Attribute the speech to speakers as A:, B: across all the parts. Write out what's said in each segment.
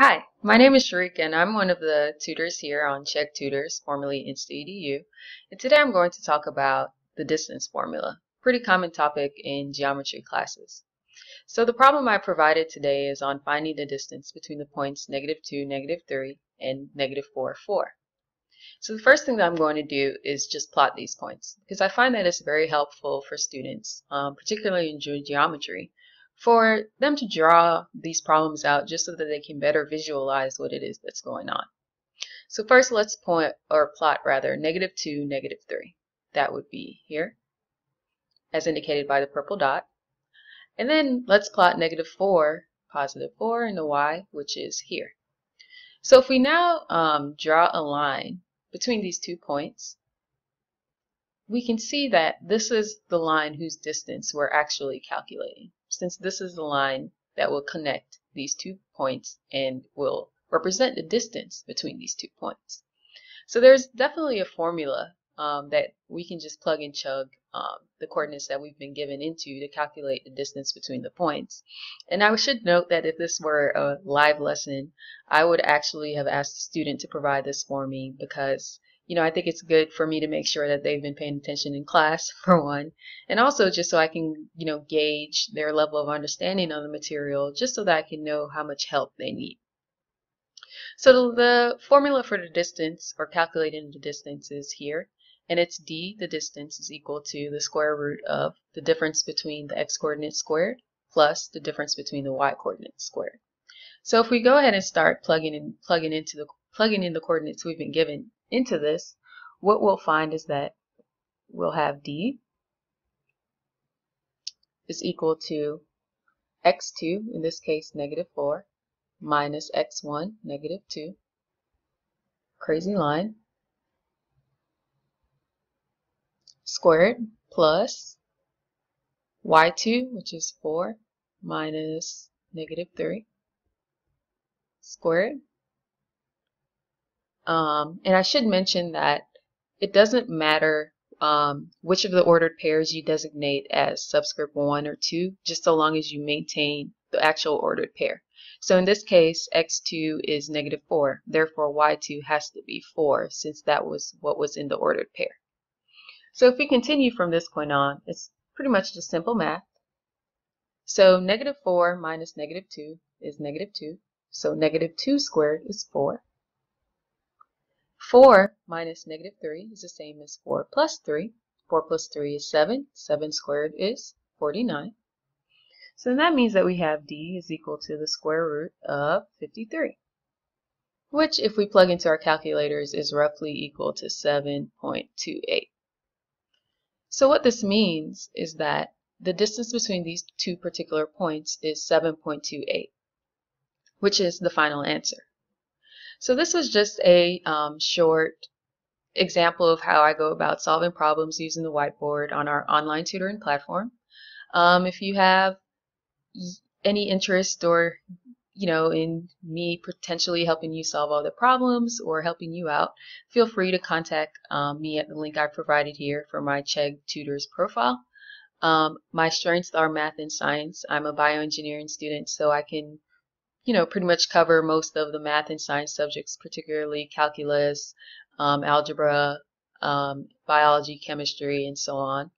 A: Hi, my name is Shereka and I'm one of the tutors here on Chegg Tutors, formerly InstaEDU. And today I'm going to talk about the distance formula, pretty common topic in geometry classes. So the problem I provided today is on finding the distance between the points negative 2, negative 3, and negative 4, 4. So the first thing that I'm going to do is just plot these points because I find that it's very helpful for students, um, particularly in geometry, for them to draw these problems out just so that they can better visualize what it is that's going on. So first let's point or plot rather negative 2, negative 3. That would be here as indicated by the purple dot. And then let's plot negative 4, positive 4 in the y which is here. So if we now um, draw a line between these two points, we can see that this is the line whose distance we're actually calculating since this is the line that will connect these two points and will represent the distance between these two points. So there's definitely a formula um, that we can just plug and chug um, the coordinates that we've been given into to calculate the distance between the points. And I should note that if this were a live lesson, I would actually have asked the student to provide this for me because you know, I think it's good for me to make sure that they've been paying attention in class, for one, and also just so I can, you know, gauge their level of understanding of the material, just so that I can know how much help they need. So the formula for the distance, or calculating the distance, is here, and it's d, the distance, is equal to the square root of the difference between the x-coordinate squared plus the difference between the y-coordinate squared. So if we go ahead and start plugging in, plugging into the plugging in the coordinates we've been given into this, what we'll find is that we'll have d is equal to x2, in this case negative 4, minus x1, negative 2, crazy line, squared plus y2, which is 4, minus negative 3, squared um, and I should mention that it doesn't matter um, which of the ordered pairs you designate as subscript 1 or 2, just so long as you maintain the actual ordered pair. So in this case, x2 is negative 4, therefore y2 has to be 4, since that was what was in the ordered pair. So if we continue from this point on, it's pretty much just simple math. So negative 4 minus negative 2 is negative 2. So negative 2 squared is 4. 4 minus negative 3 is the same as 4 plus 3. 4 plus 3 is 7. 7 squared is 49. So then that means that we have d is equal to the square root of 53, which if we plug into our calculators is roughly equal to 7.28. So what this means is that the distance between these two particular points is 7.28, which is the final answer. So this was just a um, short example of how I go about solving problems using the whiteboard on our online tutoring platform. Um, if you have any interest or you know in me potentially helping you solve all the problems or helping you out, feel free to contact um, me at the link I provided here for my Chegg Tutors profile. Um, my strengths are math and science. I'm a bioengineering student, so I can you know, pretty much cover most of the math and science subjects, particularly calculus, um, algebra, um, biology, chemistry, and so on.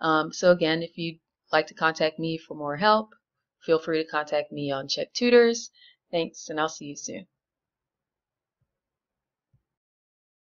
A: Um, so again, if you'd like to contact me for more help, feel free to contact me on Chegg Tutors. Thanks, and I'll see you soon.